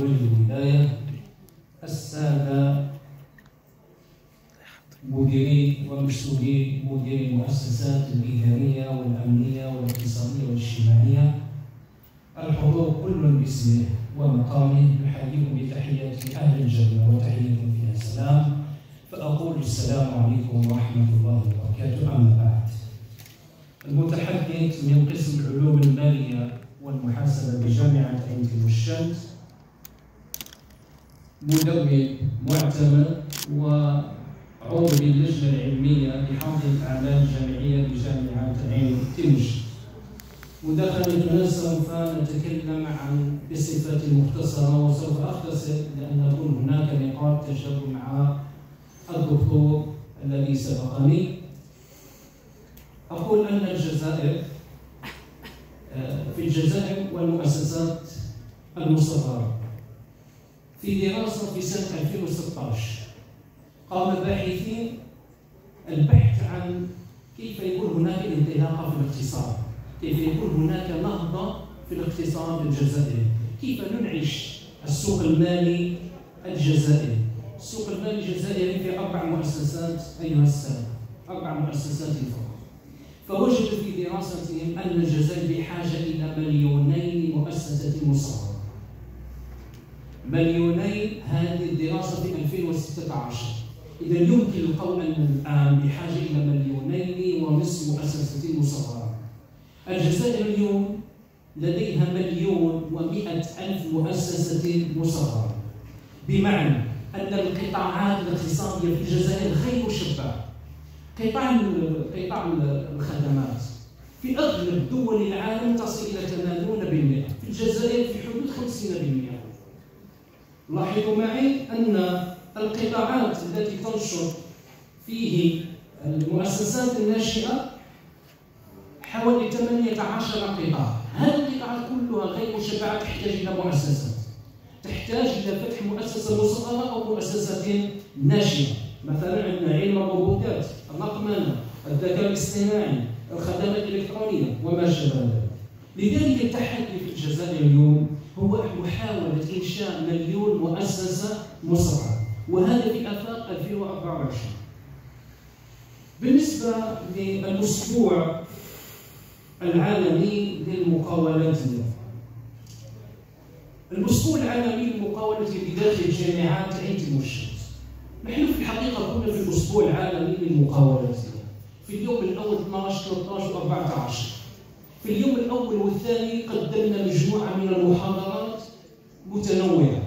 والي الولاية السادة مديري ومسؤولي مديري المؤسسات الإدارية والأمنية والاقتصادية والاجتماعية. الحضور كل باسمه ومقامه يحييكم بتحية أهل الجنة وتحية فيها سلام فأقول السلام عليكم ورحمة الله وبركاته. أما بعد المتحدث من قسم العلوم المالية والمحاسبة بجامعة عين الشمس مدرب معتمد وعضو باللجنة العلمية لحفظ الأعمال الجامعية بجامعة عين تمشت مداخلتنا سوف نتكلم عن بصفة مختصرة وسوف أختصر لأن يكون هناك نقاط تشابه مع الدكتور الذي سبقني. أقول أن الجزائر في الجزائر والمؤسسات المصغرة. في دراسة في سنة 2016 قام باحثين البحث عن كيف يكون هناك انطلاقة في الاقتصاد كيف يكون هناك نهضة في الاقتصاد الجزائري كيف ننعش السوق المالي الجزائري. السوق المالي الجزائري في أربع مؤسسات أيها السادة أربع مؤسسات فقط. فوجدوا في دراستهم أن الجزائر بحاجة إلى مليوني مؤسسة مصغرة مليوني هذه الدراسة في 2016 إذا يمكن القول أن الآن بحاجة إلى مليونين ونصف مؤسسة مصغرة. الجزائر اليوم لديها مليون ومئة ألف مؤسسة مصغرة. بمعنى أن القطاعات الاقتصادية في الجزائر غير مشبعة قطاع قطاع الخدمات. في أغلب دول العالم تصل إلى 80% في الجزائر في حدود 50% لاحظوا معي أن القطاعات التي تنشر فيه المؤسسات الناشئة حوالي 18 قطاع. هذه القطاعات كلها غير مشبعة تحتاج إلى مؤسسات تحتاج إلى فتح مؤسسة مصغرة أو مؤسسة ناشئة. مثلا عندنا علم الروبوتات الرقمنه الذكاء الاصطناعي الخدمات الإلكترونية وما شابه ذلك. لذلك التحدي في الجزائر اليوم هو محاوله إنشاء مليون مؤسسة مصغره وهذا في أفاق 2024 بالنسبة للأسبوع العالمي للمقاولات اليوم. الأسبوع العالمي للمقاولات بداخل الجامعات عين تمشي نحن في الحقيقة كنا في الأسبوع العالمي للمقاولات في اليوم الأول 12 13 14 في اليوم الأول والثاني قدمنا مجموعة من المحاضرات. muta nowhere